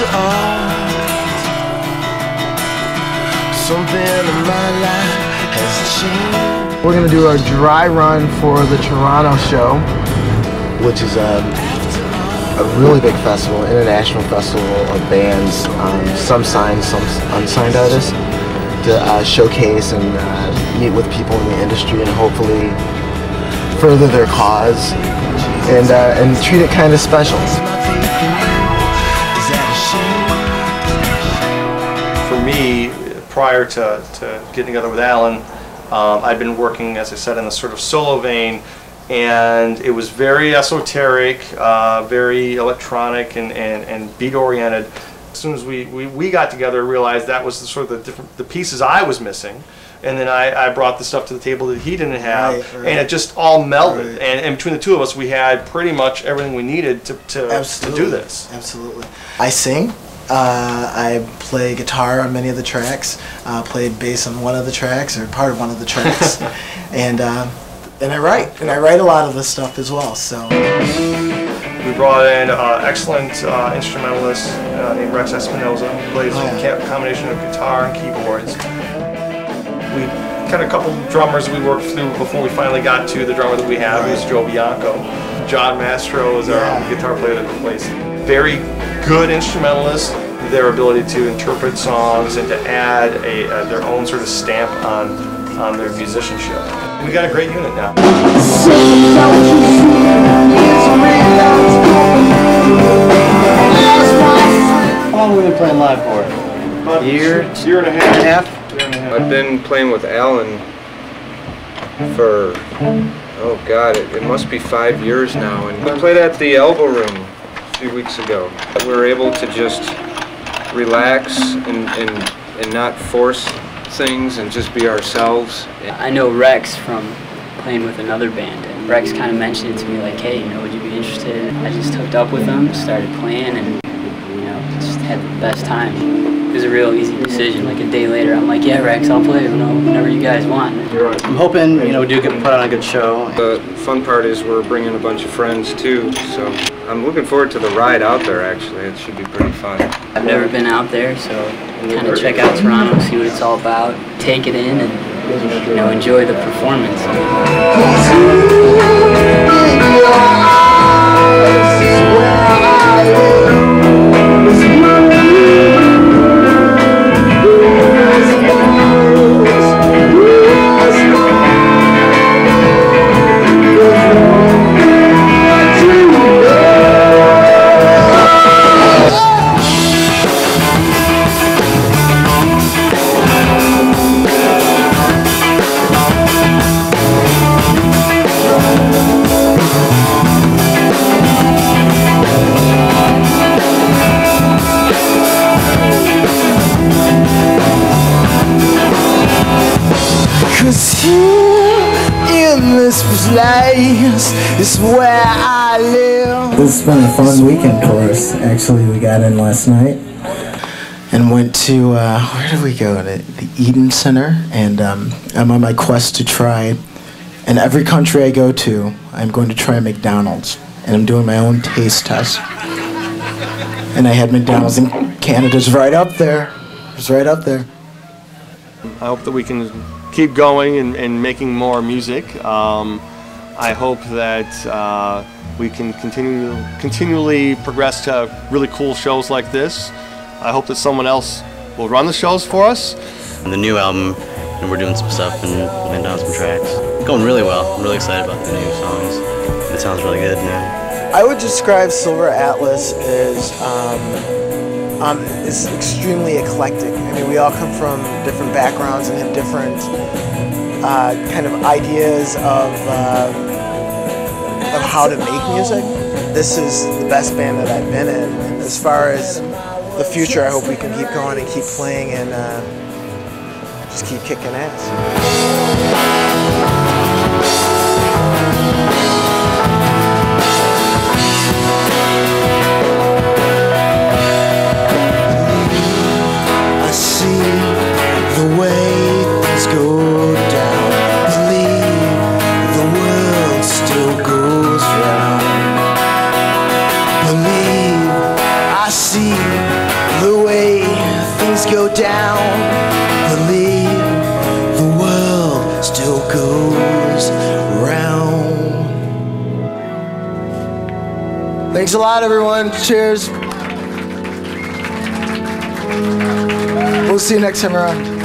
After all, something in my life has changed. We're gonna do a dry run for the Toronto show, which is a, a really big festival, international festival of bands, um, some signed, some unsigned artists, to uh, showcase and uh, meet with people in the industry and hopefully further their cause and uh, and treat it kind of special. Me, prior to, to getting together with Alan, um, I'd been working, as I said, in a sort of solo vein, and it was very esoteric, uh, very electronic, and, and, and beat oriented. As soon as we, we, we got together, I realized that was the sort of the different the pieces I was missing and then I, I brought the stuff to the table that he didn't have, Right, right. and it just all melded. Right. And, and between the two of us, we had pretty much everything we needed to, to, to do this. Absolutely. I sing. Uh, I play guitar on many of the tracks. Uh, played bass on one of the tracks, or part of one of the tracks, and uh, and I write. And I write a lot of this stuff as well. So We brought in an excellent uh, instrumentalist uh, named Rex Espinosa, who plays Oh, yeah. a combination of guitar and keyboards. We kind of a couple drummers we worked through before we finally got to the drummer that we have, who's Joe Bianco. John Mastro is our Yeah. guitar player that replaced. Very good instrumentalist. Their ability to interpret songs and to add a, uh, their own sort of stamp on on their musicianship. We got a great unit now. How long have we been playing live for? About Year, year and a half. half? Year and a half. I've been playing with Alan for, oh God, it, it must be five years now. And we played at the Elbow Room a few weeks ago. We were able to just relax and, and, and not force things and just be ourselves. I know Rex from playing with another band, and Rex kind of mentioned it to me like, hey, you know, would you be interested? I just hooked up with him, started playing, and you know, just had the best time. It was a real easy decision. Like a day later, I'm like, yeah, Rex, I'll play, you know, whenever you guys want. I'm hoping, you know, we do get put on a good show. The fun part is we're bringing a bunch of friends too, so I'm looking forward to the ride out there actually. It should be pretty fun. I've never been out there, so kind of check out Toronto, see what it's all about, take it in, and you know, enjoy the performance. In this place is where I live. This has been a fun weekend for us. Actually, we got in last night and went to uh, where did we go? To the Eaton Centre, and um, I'm on my quest to try. In every country I go to, I'm going to try McDonald's, and I'm doing my own taste test. And I had McDonald's in Canada's right up there. It's right up there. I hope that we can keep going and, and making more music. Um, I hope that uh, we can continue continually progress to really cool shows like this. I hope that someone else will run the shows for us. And the new album, and we're doing some stuff and laying down some tracks. Going really well. I'm really excited about the new songs. It sounds really good. Yeah. I would describe Silver Atlas as um, um, is extremely eclectic. I mean, we all come from different backgrounds and have different uh, kind of ideas of uh, of how to make music. This is the best band that I've been in. As far as the future, I hope we can keep going and keep playing and uh, just keep kicking ass. Go down, believe the world still goes round. Thanks a lot, everyone. Cheers. We'll see you next time around.